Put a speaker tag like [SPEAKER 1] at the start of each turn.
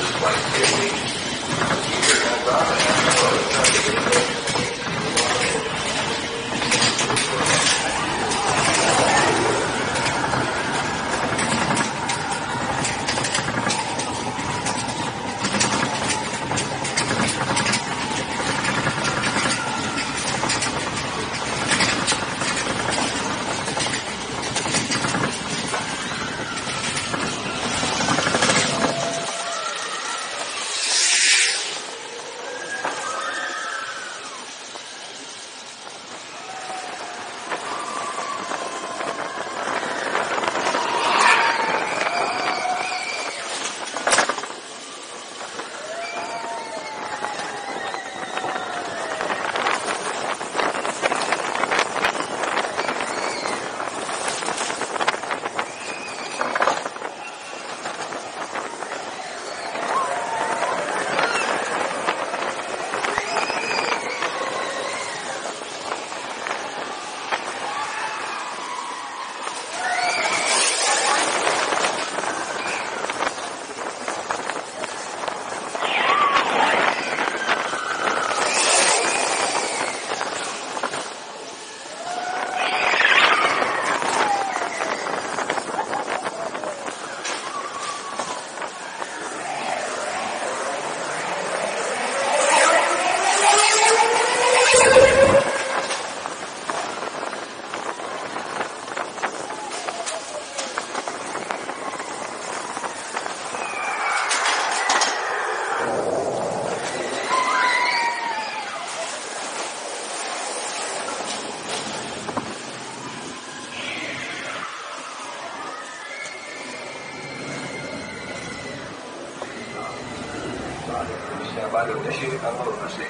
[SPEAKER 1] like 50.
[SPEAKER 2] ამ ბალეტში ამ როლში